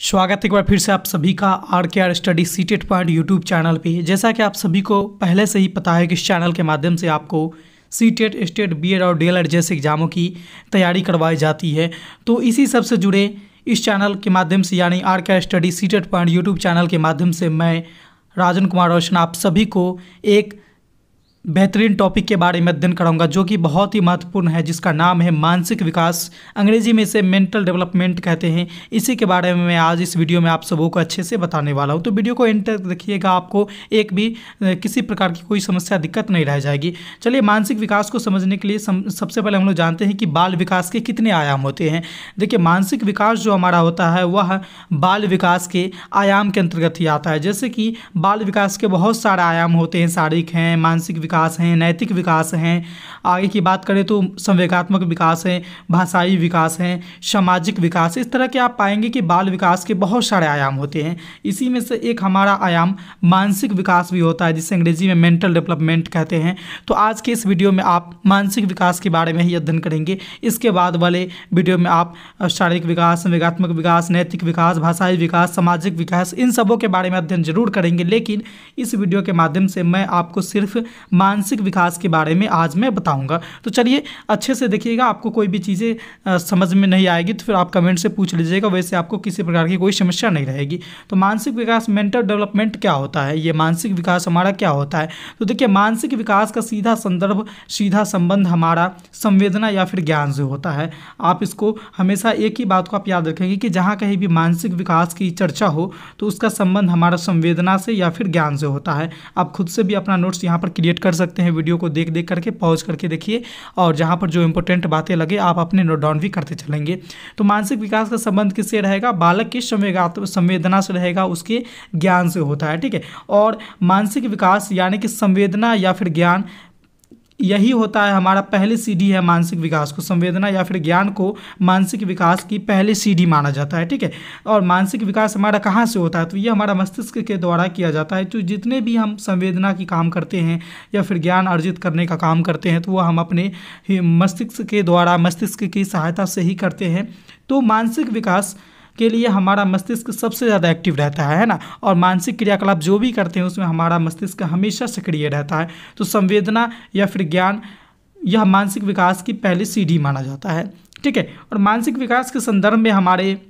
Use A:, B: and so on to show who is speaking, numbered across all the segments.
A: स्वागत एक बार फिर से आप सभी का R K R study CTET point YouTube channel पे। जैसा कि आप सभी को पहले से ही पता है कि इस चैनल के माध्यम से आपको सीटेड स्टेट बी और डी जैसे एग्जामों की तैयारी करवाई जाती है। तो इसी सबसे जुड़े इस चैनल के माध्यम से, यानी R K R study CTET point YouTube channel के माध्यम से मैं राजन कुमार रोशन, आप सभी को एक बेहतरीन टॉपिक के बारे में अध्ययन कराऊँगा जो कि बहुत ही महत्वपूर्ण है जिसका नाम है मानसिक विकास। अंग्रेज़ी में इसे मेंटल डेवलपमेंट कहते हैं। इसी के बारे में मैं आज इस वीडियो में आप सबों को अच्छे से बताने वाला हूँ। तो वीडियो को एंड तक देखिएगा आपको एक भी किसी प्रकार की कोई समस्या दिक्कत नहीं रह जाएगी। चलिए मानसिक विकास को समझने के लिए सम, सबसे पहले हम लोग जानते हैं कि बाल विकास के कितने आयाम होते हैं। देखिए मानसिक विकास जो हमारा होता है वह बाल विकास के आयाम के अंतर्गत ही आता है। जैसे कि बाल विकास के बहुत सारे आयाम होते हैं शारीरिक हैं मानसिक विकास हैं, नैतिक विकास हैं। आगे की बात करें तो संवेगात्मक विकास है, भाषाई विकास हैं, सामाजिक विकास इस तरह के आप पाएँगे कि बाल विकास के बहुत सारे आयाम होते हैं। इसी में से एक हमारा आयाम मानसिक विकास भी होता है, जिसे अंग्रेज़ी में मेंटल डेवलपमेंट कहते हैं। तो आज के इस वीडियो में आप मानसिक विकास के बारे में ही अध्ययन करेंगे। इसके बाद वाले वीडियो में आप शारीरिक विकास, संवेगात्मक विकास, नैतिक विकास, भाषाई विकास, सामाजिक विकास, इन सबों के बारे में अध्ययन ज़रूर करेंगे। लेकिन इस वीडियो के माध्यम से मैं आपको सिर्फ़ मानसिक विकास के बारे में आज मैं बताऊँगा। तो चलिए, अच्छे से देखिएगा, आपको कोई भी चीज़ें समझ में नहीं आएगी तो फिर आप कमेंट से पूछ लीजिएगा, वैसे आपको किसी प्रकार की कोई समस्या नहीं रहेगी। तो मानसिक विकास, मेंटल डेवलपमेंट क्या होता है? ये मानसिक विकास हमारा क्या होता है? तो देखिए, मानसिक विकास का सीधा संदर्भ, सीधा संबंध हमारा संवेदना या फिर ज्ञान से होता है। आप इसको हमेशा एक ही बात को आप याद रखेंगे कि जहाँ कहीं भी मानसिक विकास की चर्चा हो तो उसका संबंध हमारा संवेदना से या फिर ज्ञान से होता है। आप खुद से भी अपना नोट्स यहाँ पर क्रिएट कर सकते हैं वीडियो को देख देख करके पॉज करके देखिए। और जहाँ पर जो इंपॉर्टेंट बातें लगे, आप अपने नोट डाउन भी करते चलेंगे। तो मानसिक विकास का संबंध किससे रहेगा? बालक की संवेदना से रहेगा? उसके ज्ञान से होता है, ठीक है? और मानसिक विकास यानी कि संवेदना या फिर ज्ञान यही होता है हमारा पहली सीढ़ी है मानसिक विकास को संवेदना या फिर ज्ञान को मानसिक विकास की पहली सीढ़ी माना जाता है, ठीक है? और मानसिक विकास हमारा कहाँ से होता है? तो ये हमारा मस्तिष्क के द्वारा किया जाता है। तो जितने भी हम संवेदना की काम करते हैं या फिर ज्ञान अर्जित करने का काम करते हैं तो वह हम अपने मस्तिष्क के द्वारा, मस्तिष्क की सहायता से ही करते हैं। तो मानसिक विकास के लिए हमारा मस्तिष्क सबसे ज़्यादा एक्टिव रहता है ना? और मानसिक क्रियाकलाप जो भी करते हैं, उसमें हमारा मस्तिष्क हमेशा सक्रिय रहता है। तो संवेदना या फिर ज्ञान, यह मानसिक विकास की पहली सीढ़ी माना जाता है। ठीक है? और मानसिक विकास के संदर्भ में हमारे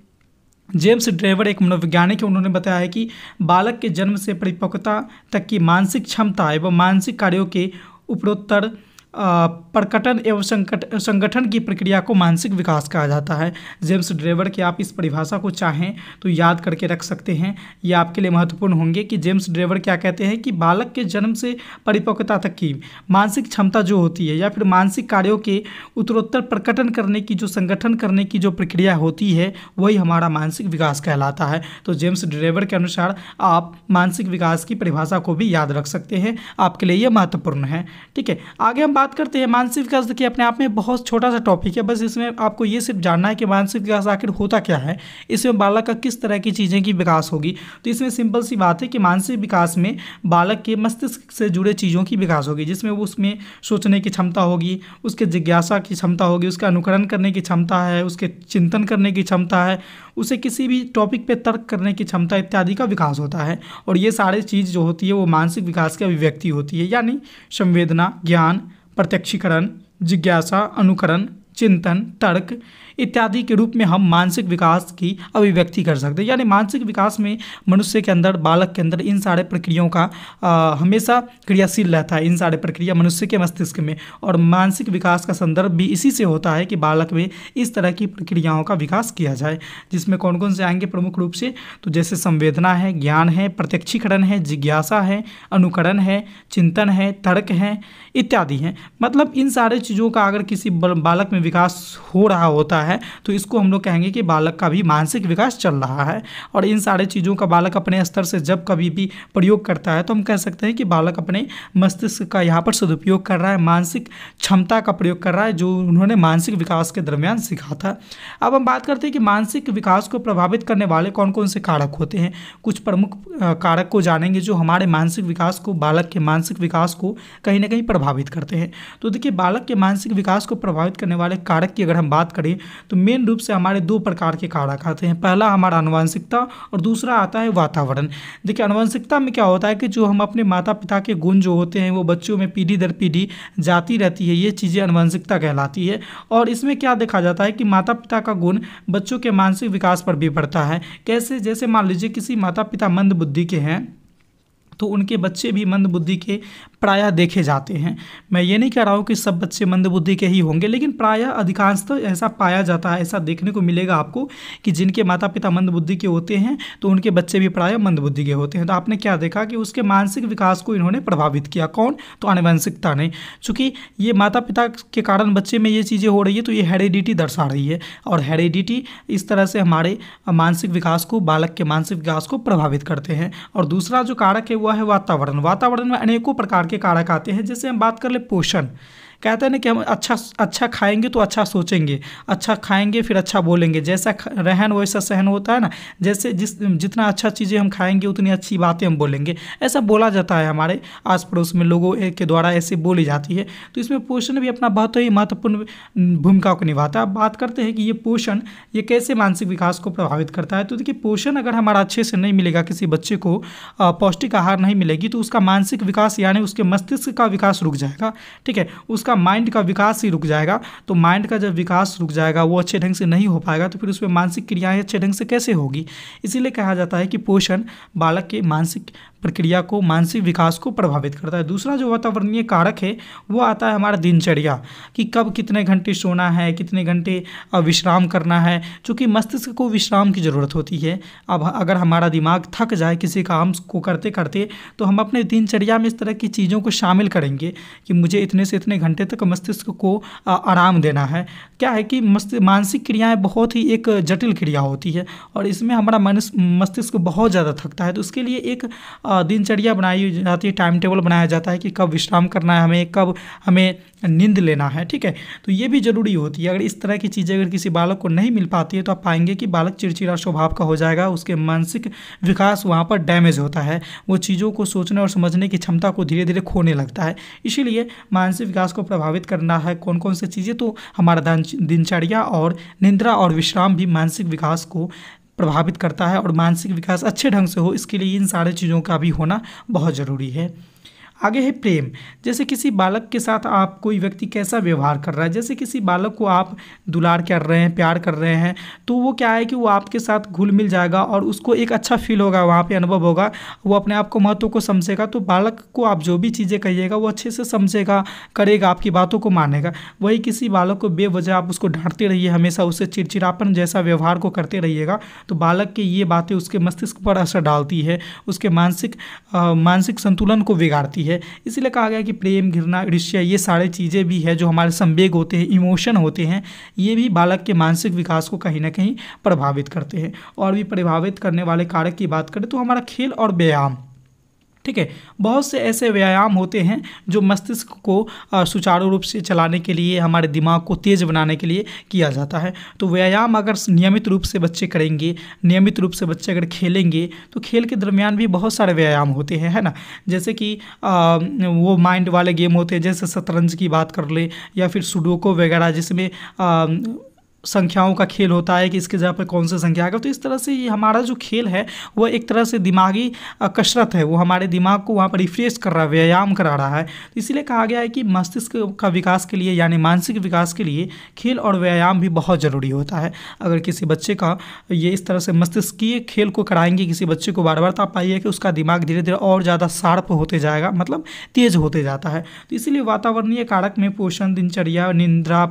A: जेम्स ड्रेवर, एक मनोवैज्ञानिक है, उन्होंने बताया है कि बालक के जन्म से परिपक्वता तक की मानसिक क्षमता एवं मानसिक कार्यों के उपरोत्तर प्रकटन एवं संकट, संगठन की प्रक्रिया को मानसिक विकास कहा जाता है। जेम्स ड्रेवर की आप इस परिभाषा को चाहें तो याद करके रख सकते हैं। ये आपके लिए महत्वपूर्ण होंगे कि जेम्स ड्रेवर क्या कहते हैं कि बालक के जन्म से परिपक्वता तक की मानसिक क्षमता जो होती है या फिर मानसिक कार्यों के उत्तरोत्तर प्रकटन करने की, जो संगठन करने की जो प्रक्रिया होती है, वही हमारा मानसिक विकास कहलाता है। तो जेम्स ड्रेवर के अनुसार आप मानसिक विकास की परिभाषा को भी याद रख सकते हैं। आपके लिए यह महत्वपूर्ण है। ठीक है, आगे हम बात करते हैं, मानसिक विकास, देखिए, अपने आप में बहुत छोटा सा टॉपिक है। बस इसमें आपको ये सिर्फ़ जानना है कि मानसिक विकास आखिर होता क्या है। इसमें बालक का किस तरह की चीज़ें की विकास होगी। तो इसमें सिंपल सी बात है कि मानसिक विकास में बालक के मस्तिष्क से जुड़े चीज़ों की विकास होगी, जिसमें वो उसमें सोचने की क्षमता होगी, उसके जिज्ञासा की क्षमता होगी, उसका अनुकरण करने की क्षमता है, उसके चिंतन करने की क्षमता है उसे किसी भी टॉपिक पे तर्क करने की क्षमता इत्यादि का विकास होता है। और ये सारे चीज़ जो होती है वो मानसिक विकास की अभिव्यक्ति होती है। यानी संवेदना, ज्ञान, प्रत्यक्षीकरण, जिज्ञासा, अनुकरण, चिंतन, तर्क इत्यादि के रूप में हम मानसिक विकास की अभिव्यक्ति कर सकते हैं। यानी मानसिक विकास में मनुष्य के अंदर बालक के अंदर इन सारे प्रक्रियाओं का आ, हमेशा क्रियाशील रहता है। इन सारे प्रक्रिया मनुष्य के मस्तिष्क में। और मानसिक विकास का संदर्भ भी इसी से होता है कि बालक में इस तरह की प्रक्रियाओं का विकास किया जाए जिसमें कौन कौन से आएँगे प्रमुख रूप से? तो जैसे संवेदना है ज्ञान है प्रत्यक्षीकरण है जिज्ञासा है अनुकरण है चिंतन है तर्क है इत्यादि हैं। मतलब इन सारे चीज़ों का अगर किसी बालक में विकास हो रहा होता है है तो इसको हम लोग कहेंगे कि बालक का भी मानसिक विकास चल रहा है। और इन सारे चीज़ों का बालक अपने स्तर से जब कभी भी प्रयोग करता है तो हम कह सकते हैं कि बालक अपने मस्तिष्क का यहाँ पर सदुपयोग कर रहा है, मानसिक क्षमता का प्रयोग कर रहा है, जो उन्होंने मानसिक विकास के दरमियान सीखा था। अब हम बात करते हैं कि मानसिक विकास को प्रभावित करने वाले कौन कौन से कारक होते हैं। कुछ प्रमुख कारक को जानेंगे जो हमारे मानसिक विकास को, बालक के मानसिक विकास को कहीं ना कहीं प्रभावित करते हैं। तो देखिए, बालक के मानसिक विकास को प्रभावित करने वाले कारक की अगर हम बात करें तो मेन रूप से हमारे दो प्रकार के कारक आते हैं। पहला हमारा अनुवांशिकता और दूसरा आता है वातावरण। देखिए, अनुवांशिकता में क्या होता है कि जो हम अपने माता पिता के गुण जो होते हैं, वो बच्चों में पीढ़ी दर पीढ़ी जाती रहती है, ये चीज़ें अनुवांशिकता कहलाती है। और इसमें क्या देखा जाता है कि माता पिता का गुण बच्चों के मानसिक विकास पर भी पड़ता है। कैसे? जैसे मान लीजिए किसी माता पिता मंद बुद्धि के हैं तो उनके बच्चे भी मंद बुद्धि के प्रायः देखे जाते हैं। मैं ये नहीं कह रहा हूँ कि सब बच्चे मंदबुद्धि के ही होंगे, लेकिन प्रायः अधिकांश तो ऐसा पाया जाता है, ऐसा देखने को मिलेगा आपको कि जिनके माता पिता मंदबुद्धि के होते हैं तो उनके बच्चे भी प्रायः मंदबुद्धि के होते हैं। तो आपने क्या देखा कि उसके मानसिक विकास को इन्होंने प्रभावित किया? कौन? तो आनुवंशिकता ने। चूँकि ये माता पिता के कारण बच्चे में ये चीज़ें हो रही है तो ये हेरिडिटी दर्शा रही है और हेरिडिटी इस तरह से हमारे मानसिक विकास को, बालक के मानसिक विकास को प्रभावित करते हैं। और दूसरा जो कारक है, वह है वातावरण। वातावरण में अनेकों प्रकार के कारक आते हैं। जैसे हम बात कर ले पोषण कहते हैं ना कि हम अच्छा अच्छा खाएँगे तो अच्छा सोचेंगे अच्छा खाएँगे फिर अच्छा बोलेंगे। जैसा रहन वैसा सहन होता है ना, जैसे जिस, जितना अच्छा चीज़ें हम खाएँगे उतनी अच्छी बातें हम बोलेंगे। ऐसा बोला जाता है हमारे आस पड़ोस में लोगों के द्वारा ऐसे बोली जाती है। तो इसमें पोषण भी अपना बहुत ही महत्वपूर्ण भूमिका को निभाता है। बात करते हैं कि ये पोषण, ये कैसे मानसिक विकास को प्रभावित करता है? तो देखिए, पोषण अगर हमारा अच्छे से नहीं मिलेगा, किसी बच्चे को पौष्टिक आहार नहीं मिलेगी तो उसका मानसिक विकास यानी उसके मस्तिष्क का विकास रुक जाएगा। ठीक है? उसका उसका माइंड का विकास ही रुक जाएगा। तो माइंड का जब विकास रुक जाएगा, वो अच्छे ढंग से नहीं हो पाएगा तो फिर उसमें मानसिक क्रियाएँ अच्छे ढंग से कैसे होगी? इसीलिए कहा जाता है कि पोषण बालक के मानसिक प्रक्रिया को, मानसिक विकास को प्रभावित करता है। दूसरा जो वातावरणीय कारक है, वो आता है हमारा दिनचर्या, कि कब कितने घंटे सोना है, कितने घंटे विश्राम करना है चूँकि मस्तिष्क को विश्राम की ज़रूरत होती है। अब अगर हमारा दिमाग थक जाए किसी काम को करते करते तो हम अपने दिनचर्या में इस तरह की चीज़ों को शामिल करेंगे, कि मुझे इतने से इतने घंटे तक मस्तिष्क को आराम देना है। क्या है कि मानसिक क्रियाएँ बहुत ही एक जटिल क्रिया होती है, और इसमें हमारा मस्तिष्क बहुत ज़्यादा थकता है तो उसके लिए एक दिनचर्या बनाई जाती है टाइम टेबल बनाया जाता है कि कब विश्राम करना है हमें, कब हमें नींद लेना है, ठीक है? तो ये भी ज़रूरी होती है। अगर इस तरह की चीज़ें अगर किसी बालक को नहीं मिल पाती है तो आप पाएँगे कि बालक चिड़चिड़ा स्वभाव का हो जाएगा, उसके मानसिक विकास वहाँ पर डैमेज होता है। वो चीज़ों को सोचने और समझने की क्षमता को धीरे धीरे खोने लगता है। इसीलिए मानसिक विकास को प्रभावित करना है कौन कौन सी चीज़ें तो हमारा दिनचर्या और निंद्रा और विश्राम भी मानसिक विकास को प्रभावित करता है और मानसिक विकास अच्छे ढंग से हो, इसके लिए इन सारे चीज़ों का भी होना बहुत ज़रूरी है। आगे है प्रेम। जैसे किसी बालक के साथ आप कोई व्यक्ति कैसा व्यवहार कर रहा है, जैसे किसी बालक को आप दुलार कर रहे हैं, प्यार कर रहे हैं तो वो क्या है कि वो आपके साथ घुल मिल जाएगा और उसको एक अच्छा फील होगा, वहाँ पे अनुभव होगा, वो अपने आप को महत्व को समझेगा तो बालक को आप जो भी चीज़ें कहिएगा, वो अच्छे से समझेगा, करेगा, आपकी बातों को मानेगा। वही किसी बालक को बेवजह आप उसको डांटते रहिए, हमेशा उससे चिड़चिड़ापन जैसा व्यवहार को करते रहिएगा तो बालक की ये बातें उसके मस्तिष्क पर असर डालती है, उसके मानसिक मानसिक संतुलन को बिगाड़ती है। है। इसीलिए कहा गया कि प्रेम, घृणा ईर्ष्या ये सारे चीज़ें भी है जो हमारे संवेग होते हैं, इमोशन होते हैं, ये भी बालक के मानसिक विकास को कहीं ना कहीं प्रभावित करते हैं। और भी प्रभावित करने वाले कारक की बात करें तो हमारा खेल और व्यायाम। ठीक है? बहुत से ऐसे व्यायाम होते हैं जो मस्तिष्क को सुचारू रूप से चलाने के लिए हमारे दिमाग को तेज़ बनाने के लिए किया जाता है। तो व्यायाम अगर नियमित रूप से बच्चे करेंगे नियमित रूप से बच्चे अगर खेलेंगे तो खेल के दरमियान भी बहुत सारे व्यायाम होते हैं है ना? जैसे कि आ, वो माइंड वाले गेम होते हैं जैसे शतरंज की बात कर ले या फिर सुडोको वगैरह जिसमें संख्याओं का खेल होता है कि इसके जगह पर कौन सी संख्या आएगा। तो इस तरह से ये हमारा जो खेल है वह एक तरह से दिमागी कसरत है। वो हमारे दिमाग को वहाँ पर रिफ्रेश कर रहा है, व्यायाम करा रहा है। तो इसीलिए कहा गया है कि मस्तिष्क का विकास के लिए, यानी मानसिक विकास के लिए खेल और व्यायाम भी बहुत ज़रूरी होता है। अगर किसी बच्चे का ये इस तरह से मस्तिष्कीय खेल को कराएँगे किसी बच्चे को बार बार तो आप पाइए कि उसका दिमाग धीरे धीरे और ज़्यादा शार्प होते जाएगा मतलब तेज़ होते जाता है। तो इसीलिए वातावरणीय कारक में पोषण, दिनचर्या, निंद्रा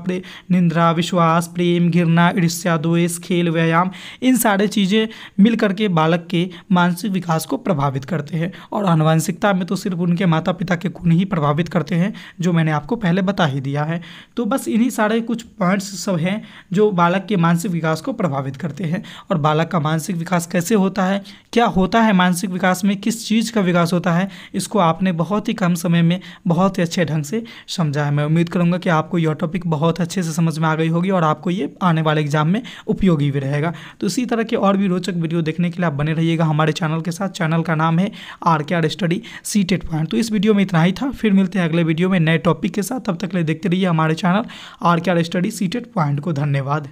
A: निंद्रा, विश्वास, प्रेम प्रेम गिरना ईर्ष्या द्वेष, खेल, व्यायाम, इन सारे चीज़ें मिल करके बालक के मानसिक विकास को प्रभावित करते हैं। और आनुवंशिकता में तो सिर्फ़ उनके माता पिता के गुण ही प्रभावित करते हैं, जो मैंने आपको पहले बता ही दिया है। तो बस इन्हीं सारे कुछ पॉइंट्स सब हैं, जो बालक के मानसिक विकास को प्रभावित करते हैं। और बालक का मानसिक विकास कैसे होता है, क्या होता है मानसिक विकास में, किस चीज़ का विकास होता है, इसको आपने बहुत ही कम समय में बहुत ही अच्छे ढंग से समझा है। मैं उम्मीद करूँगा कि आपको यह टॉपिक बहुत अच्छे से समझ में आ गई होगी और आपको ये आने वाले एग्ज़ाम में उपयोगी भी रहेगा। तो इसी तरह के और भी रोचक वीडियो देखने के लिए आप बने रहिएगा हमारे चैनल के साथ। चैनल का नाम है R K R study CTET point तो इस वीडियो में इतना ही था। फिर मिलते हैं अगले वीडियो में नए टॉपिक के साथ। तब तक ले देखते रहिए हमारे channel R K R study CTET point को। धन्यवाद।